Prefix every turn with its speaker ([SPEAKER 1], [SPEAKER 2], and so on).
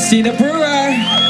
[SPEAKER 1] Christina Brewer.